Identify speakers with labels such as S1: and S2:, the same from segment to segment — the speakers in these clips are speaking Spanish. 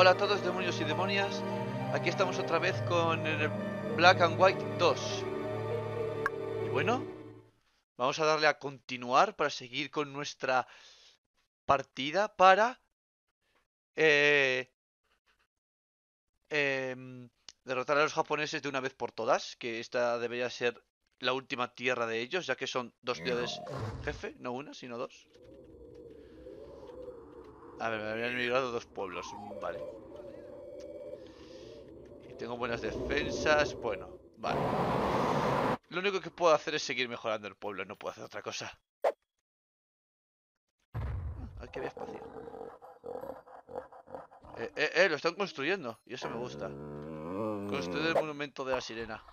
S1: Hola a todos demonios y demonias. Aquí estamos otra vez con el Black and White 2. Y bueno, vamos a darle a continuar para seguir con nuestra partida para eh, em, derrotar a los japoneses de una vez por todas, que esta debería ser la última tierra de ellos, ya que son dos ciudades jefe, no una, sino dos. A ver, me habían migrado dos pueblos, vale. Y tengo buenas defensas, bueno, vale. Lo único que puedo hacer es seguir mejorando el pueblo, no puedo hacer otra cosa. Ah, aquí había espacio. Eh, eh, eh, lo están construyendo, y eso me gusta. Construir el monumento de la sirena.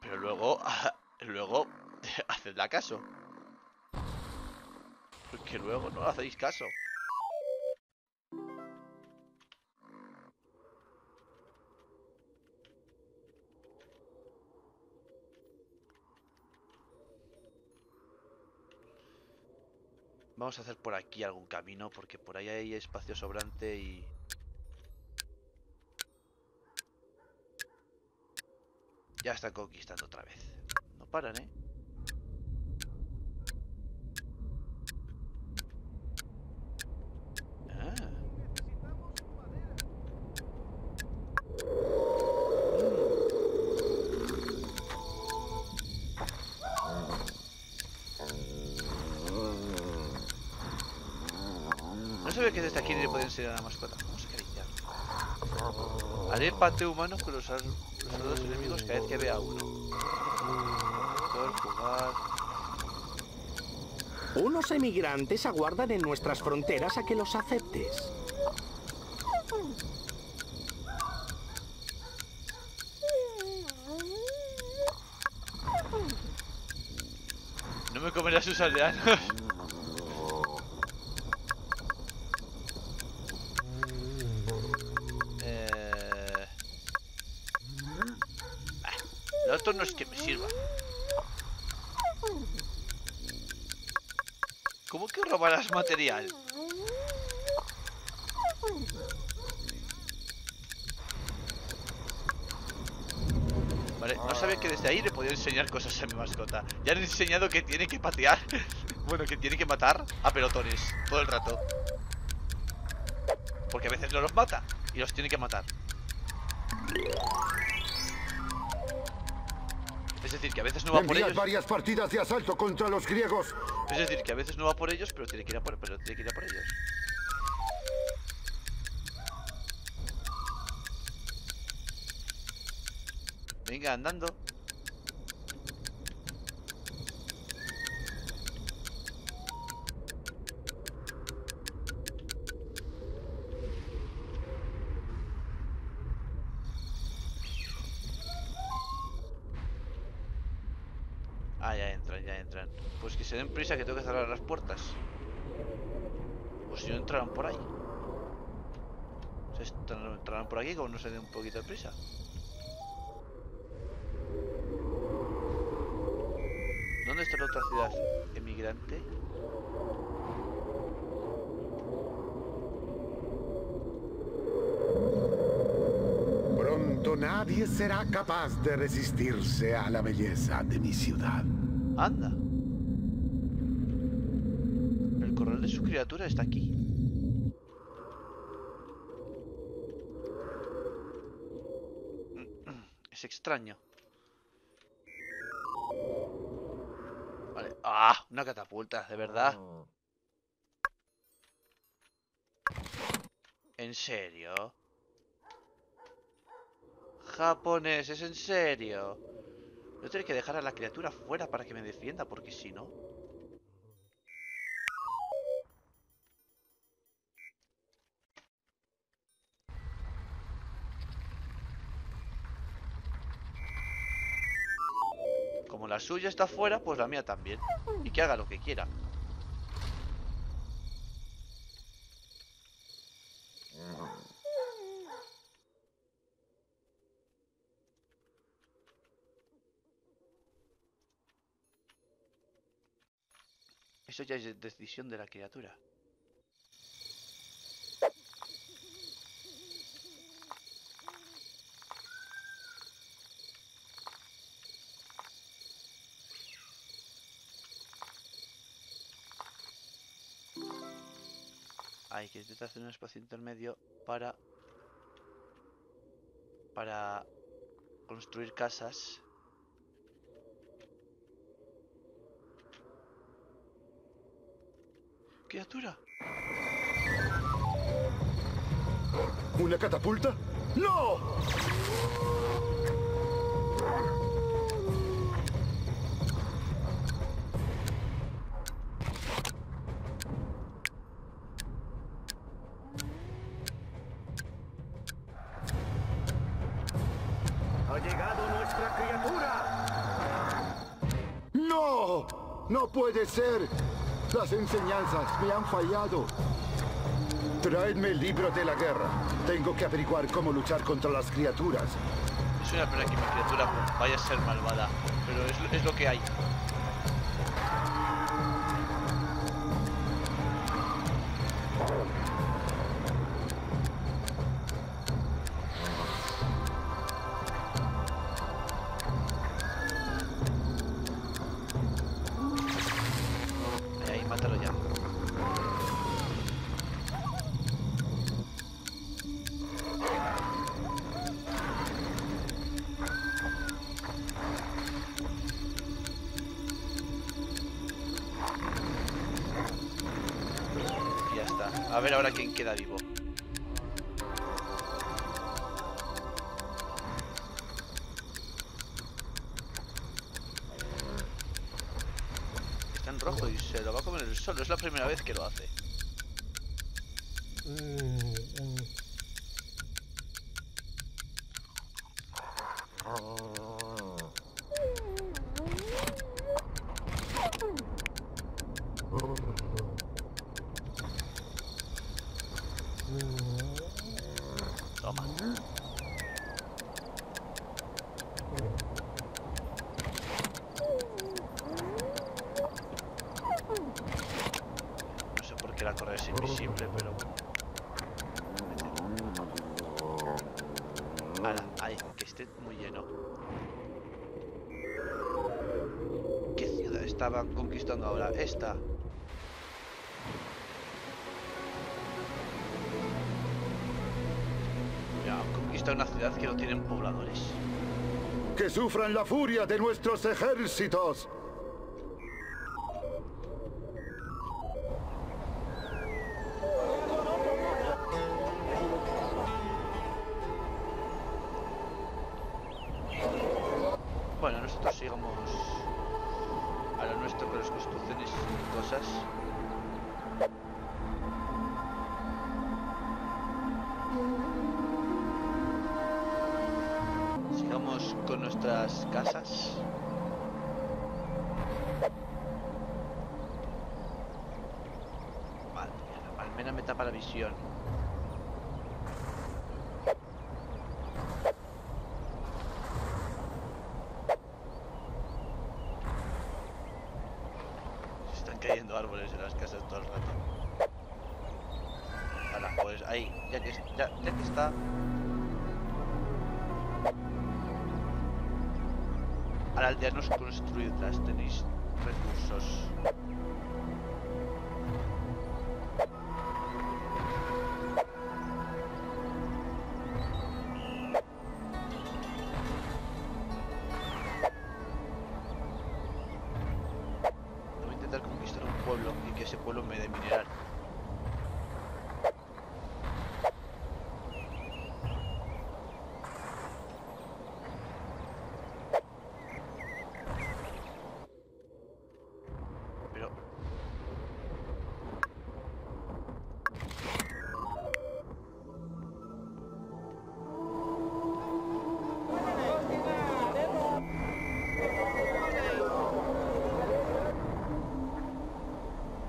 S1: Pero luego, luego, hacedle caso. Porque luego no hacéis caso. Vamos a hacer por aquí algún camino, porque por ahí hay espacio sobrante y... Ya están conquistando otra vez. No paran, ¿eh? Pateo humano con los, los enemigos cada vez que vea uno. Jugar.
S2: Unos emigrantes aguardan en nuestras fronteras a que los aceptes.
S1: No me comeré a sus aldeanos. no es que me sirva. ¿Cómo que robarás material? Vale, no sabía que desde ahí le podía enseñar cosas a mi mascota. Ya han enseñado que tiene que patear. bueno, que tiene que matar a pelotones todo el rato. Porque a veces no los mata y los tiene que matar. Es decir, que a veces no va por ellos.
S3: varias partidas de asalto contra los griegos.
S1: Es decir, que a veces no va por ellos, pero tiene que ir a por, pero tiene que ir a por ellos. Venga, andando. Se den prisa que tengo que cerrar las puertas. O si no entrarán por ahí. Se entrarán por aquí como no se den un poquito de prisa. ¿Dónde está la otra ciudad emigrante?
S3: Pronto nadie será capaz de resistirse a la belleza de mi ciudad.
S1: Anda. su criatura está aquí. Es extraño. Vale. ¡Ah! Una catapulta, de verdad. ¿En serio? Japonés, ¿es en serio? Yo tengo que dejar a la criatura fuera para que me defienda, porque si no... la suya está fuera, pues la mía también. Y que haga lo que quiera. Eso ya es decisión de la criatura. Hay que intentar hacer un espacio intermedio para... Para construir casas ¡Criatura!
S3: ¿Una catapulta? ¡No!
S2: ¡Ha llegado nuestra criatura!
S3: ¡No! ¡No puede ser! Las enseñanzas me han fallado. Traedme el libro de la guerra. Tengo que averiguar cómo luchar contra las criaturas.
S1: Es una pena que mi criatura vaya a ser malvada, pero es, es lo que hay. Vivo. Está en rojo y se lo va a comer el sol. Es la primera vez que lo hace. Toma. No sé por qué la torre es invisible, pero... Ahora, ahí, que esté muy lleno. ¿Qué ciudad estaban conquistando ahora? Esta. Ya, han conquistado una ciudad que no tienen pobladores.
S3: ¡Que sufran la furia de nuestros ejércitos!
S1: Bueno, nosotros sigamos a lo nuestro con las construcciones y cosas. Sigamos con nuestras casas. Mía, la palmera me tapa la visión. Se están cayendo árboles en las casas todo el rato. Ahora, pues ahí, ya que, ya, ya que está. Ahora aldeanos construidas, tenéis recursos.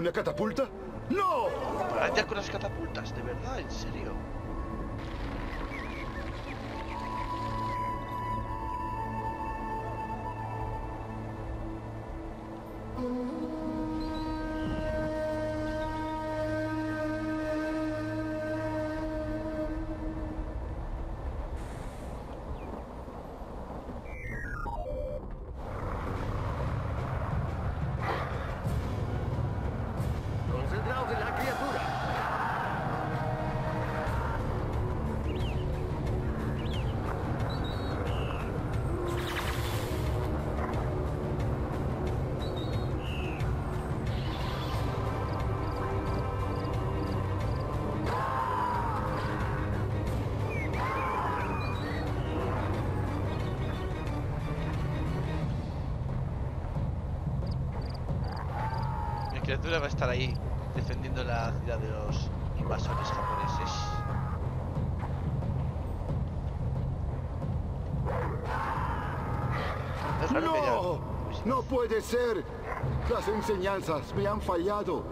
S3: ¿Una catapulta? ¡No!
S1: Parad ya con las catapultas, de verdad, en serio.
S2: Criatura
S1: va a estar ahí defendiendo la ciudad de los invasores japoneses.
S3: ¡No! ¡No puede ser! Las enseñanzas me han fallado.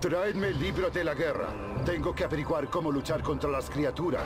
S3: Traedme el libro de la guerra. Tengo que averiguar cómo luchar contra las criaturas.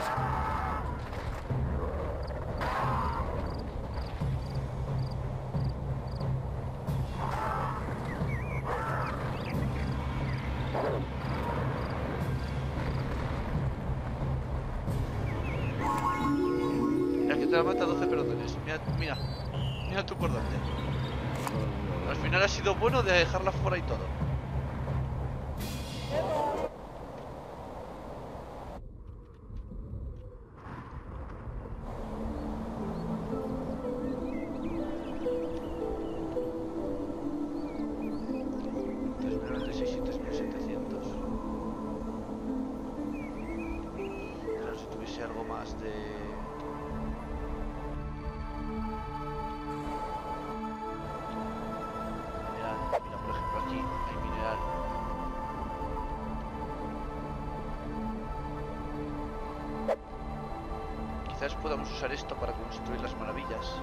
S1: Podamos usar esto para construir las maravillas.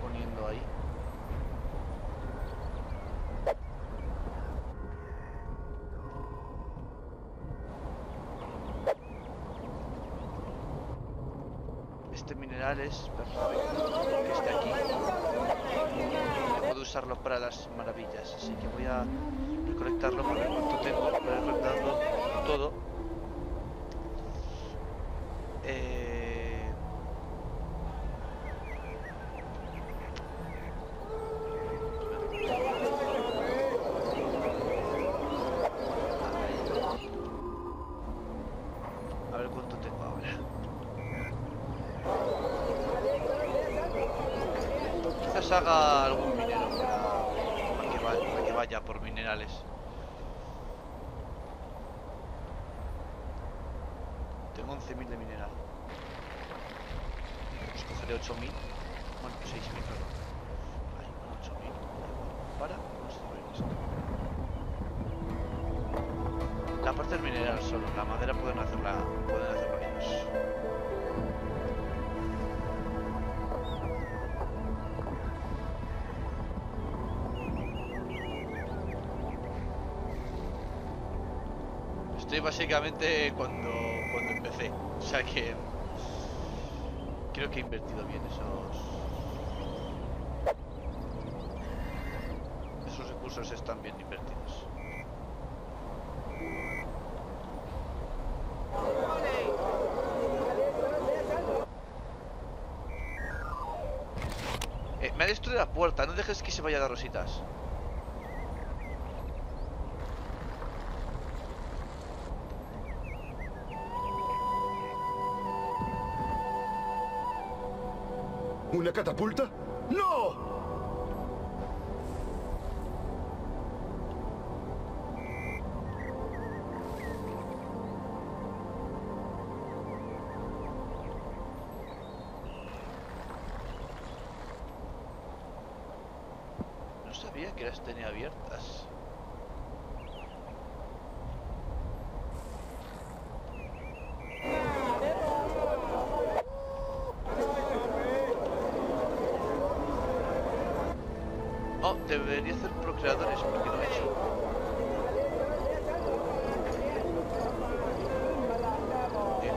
S1: Poniendo. Este mineral es perfecto. Que esté aquí. Puedo usarlo para las maravillas. Así que voy a recolectarlo para ver cuánto tengo. Voy a recolectarlo todo. Eh... A ver cuánto tengo ahora. Quizás haga algún para, para que, vaya por minerales. Tengo 11.000 de mineral. Pues cogeré 8.000. Estoy básicamente cuando, cuando empecé, o sea que creo que he invertido bien esos esos recursos están bien invertidos. Eh, me ha destruido la puerta, no dejes que se vaya de rositas.
S3: ¿Una catapulta? ¡No!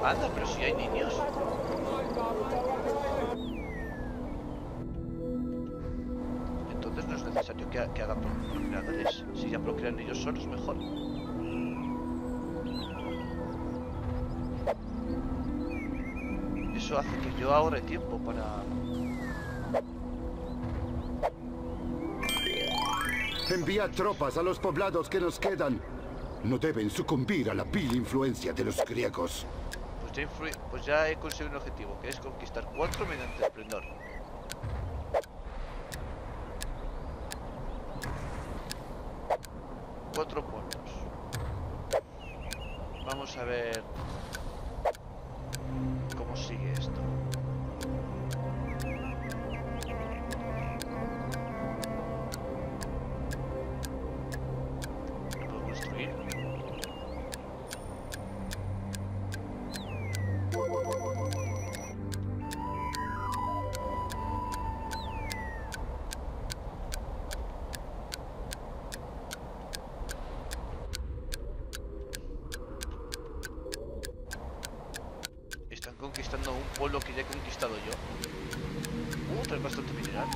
S1: Anda, pero si hay niños. Entonces no es necesario que, ha- que hagan pro- procreadores. Si ya procrean ellos solos, mejor. Eso hace que yo ahorre tiempo para...
S3: Envía tropas a los poblados que nos quedan. No deben sucumbir a la vil influencia de los griegos.
S1: Pues ya, he conseguido un objetivo, que es conquistar cuatro mediante esplendor. Cuatro pueblos. Vamos a ver cómo sigue esto. Conquistado yo. Uh, trae bastante mineral.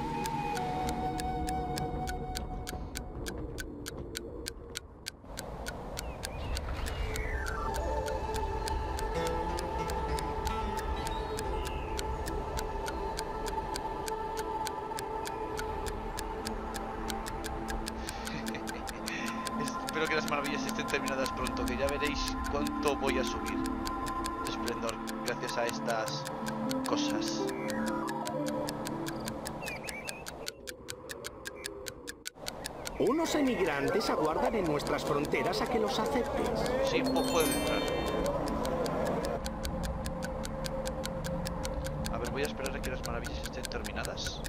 S2: Unos emigrantes aguardan en nuestras fronteras a que los aceptes.
S1: Sí, pu- pueden entrar. A ver, voy a esperar a que las maravillas estén terminadas.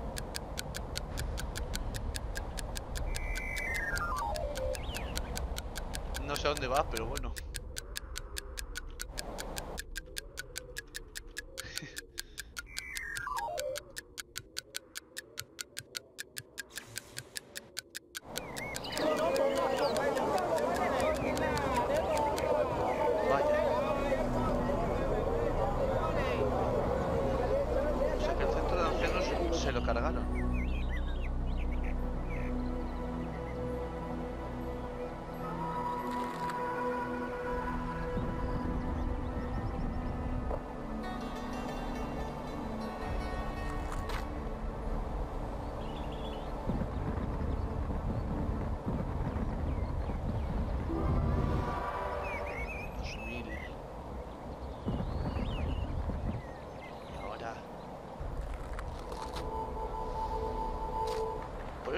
S1: No sé a dónde va, pero bueno.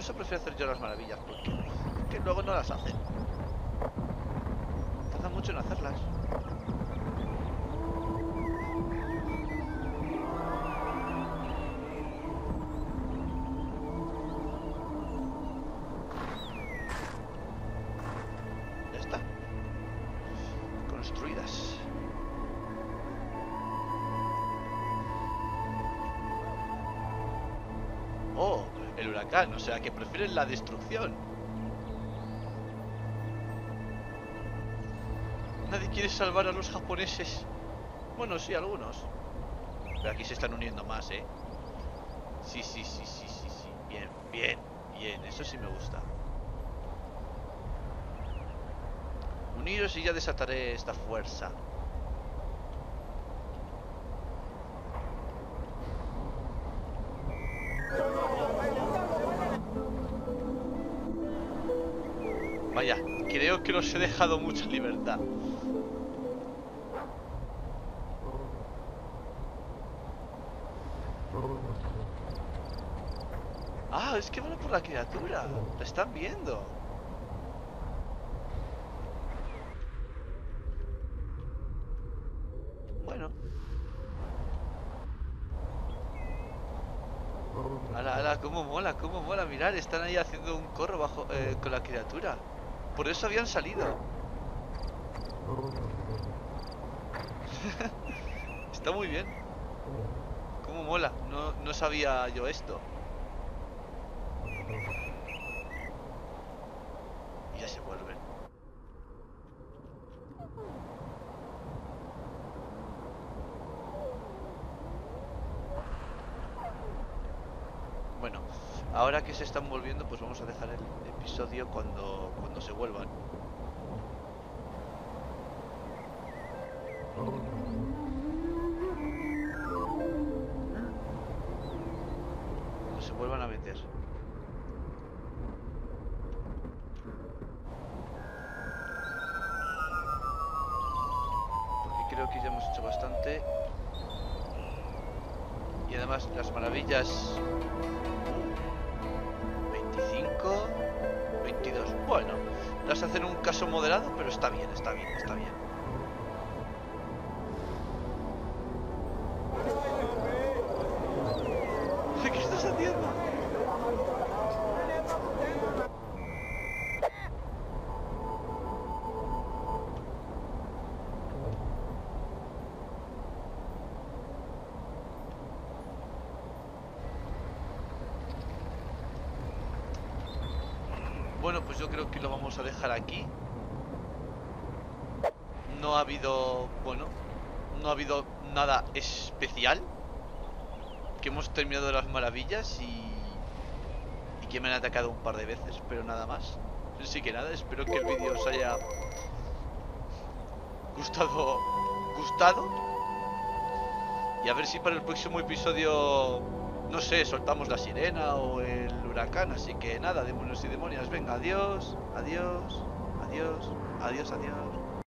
S1: Eso prefiero hacer yo las maravillas, porque que luego no las hacen. Huracán, o sea que prefieren la destrucción. Nadie quiere salvar a los japoneses. Bueno, sí, algunos. Pero aquí se están uniendo más, ¿eh? Sí, sí, sí, sí, sí, sí. Bien, bien, bien. Eso sí me gusta. Uniros y ya desataré esta fuerza. Creo que os he dejado mucha libertad. Ah, es que van por la criatura. La están viendo. Bueno. Ala, ala, cómo mola, cómo mola. Mirar, están ahí haciendo un corro bajo eh, con la criatura. Por eso habían salido. Está muy bien. Cómo mola. No, no sabía yo esto. Y ya se vuelven. Bueno, ahora que se están volviendo, pues vamos a dejar el episodio cuando, cuando se vuelvan. Cuando se vuelvan a meter. Porque creo que ya hemos hecho bastante. Y además las maravillas 25, 22. Bueno, las hacen un caso moderado, pero está bien, está bien, está bien. Pues yo creo que lo vamos a dejar aquí. No ha habido, bueno, no ha habido nada especial. que hemos terminado las maravillas y... Y que me han atacado un par de veces, pero nada más. Así que nada, espero que el vídeo os haya gustado, gustado. Y a ver si para el próximo episodio, no sé, soltamos la sirena o el Así que nada, demonios y demonias, venga, adiós, adiós, adiós, adiós, adiós.